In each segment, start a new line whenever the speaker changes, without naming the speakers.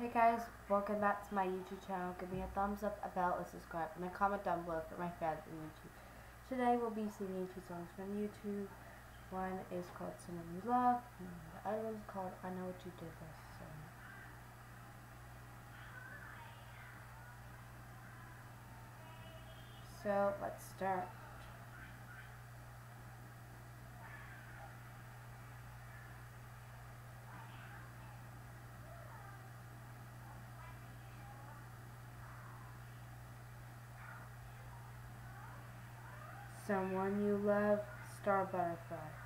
Hey guys, welcome back to my YouTube channel. Give me a thumbs up, a bell, and subscribe, and a comment down below for my fans on YouTube. Today we'll be singing two songs from YouTube. One is called Someone You Love, and the other one's called I Know What You Did Last. So let's start. Someone you love, star butterfly.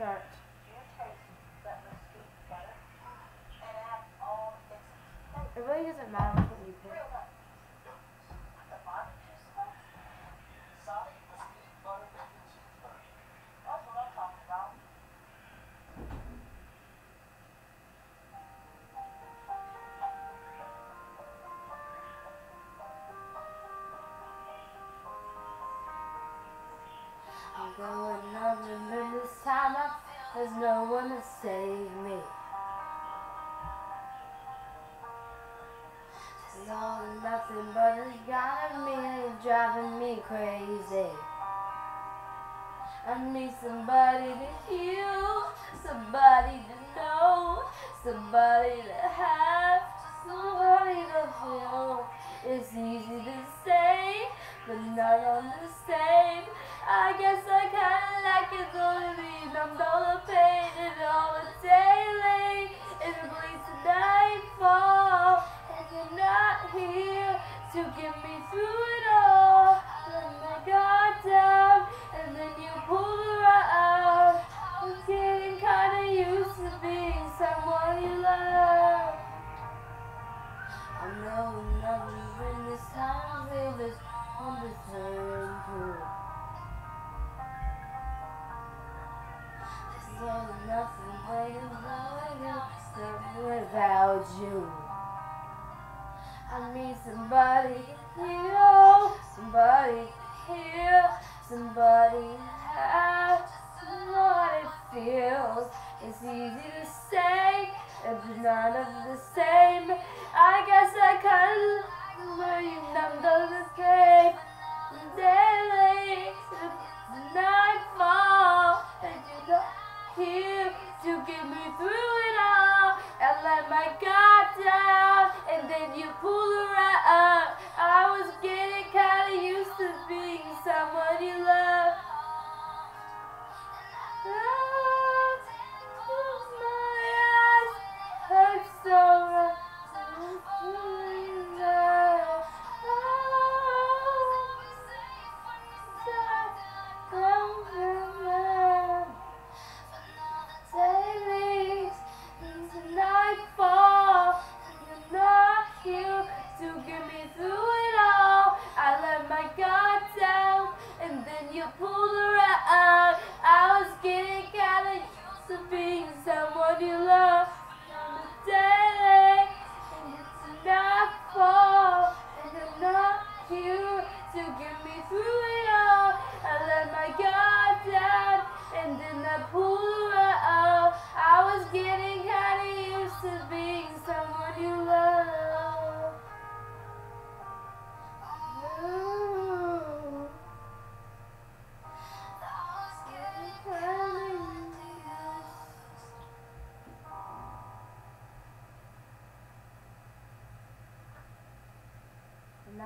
It really doesn't matter to save me. It's all or nothing, but it's got me driving me crazy. I need somebody to heal, somebody to know, somebody to have, somebody to feel. It's easy to say, but not understand. I guess I kinda like it gonna be through it all. And let my guard down, and then you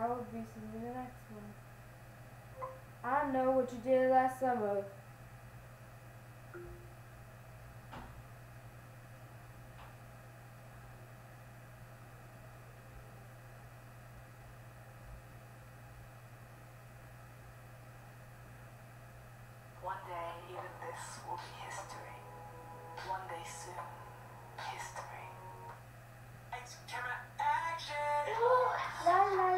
I will be seeing you in the next one. I know what you did last summer.
One day, even this will be history. One day soon, history. Lights, camera, action!
La la la.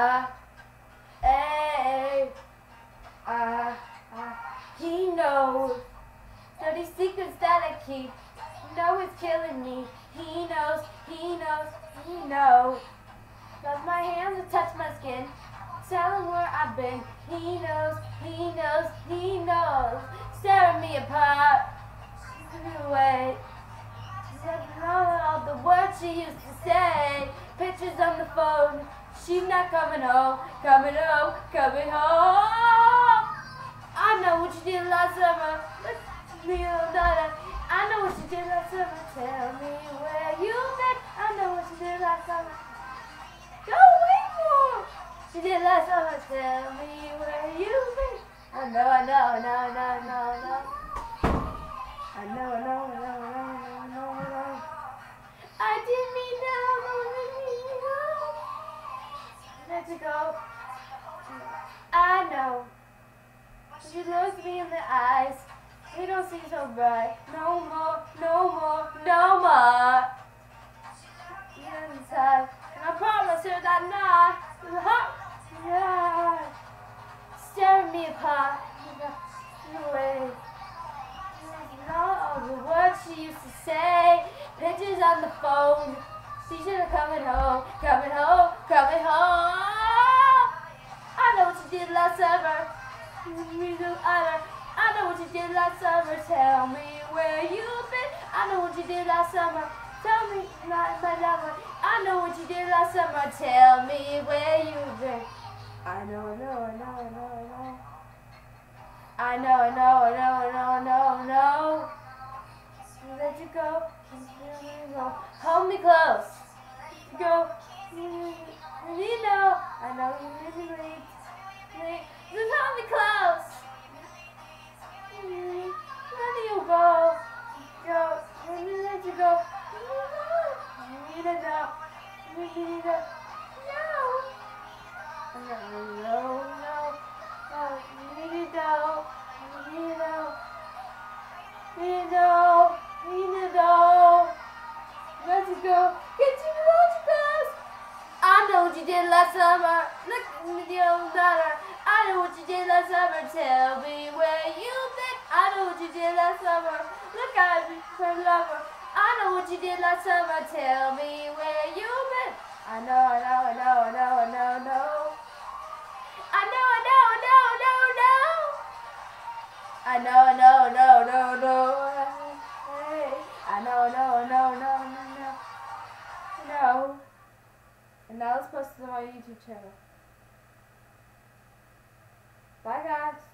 Ah, he knows dirty secrets that I keep. Know it's killing me. He knows, he knows, he knows. Does my hands to touch my skin? Tell him where I've been. He knows, he knows, he knows. Tearing me apart. Wait. All the words she used to say. Pictures on the phone. She's not coming home, coming home, coming home. I know what you did last summer. Be a daughter. I know what you did last summer. Tell me where you've been. I know what you did last summer. Don't wait for. You did last summer. Tell me where you've been. I know, I know, I know, I know, I know, I know. I know, I know, I know what you did last summer. I know what you did last summer. Tell me where you've been. I know what you did last summer. Tell me, my lover. I know what you did last summer. Tell me where you've been. I know, I know, I know, I know, I know. I know, I know, I know, I know, I know, I know. Let you go, let you go. Hold me close. You go. You know, I know you really need. Just hold me close. Mm, Let you go. Go. Let me let you go. You need to know. You need to know. No, no, no. No, you need to know. You need know. You know. You know. Let you go. Get you you. I know what you did last summer. Look the old. I know what you did last summer. Tell me where you've been. I know what you did last summer. Look at me, lover. I know what you did last summer. Tell me where you've been. I know, I know, I know, I know, I know, I know. I know, no, no, no, no. Hey, I know, no, no, no, no, no. No. And now let's post it on my YouTube channel. Bye, guys.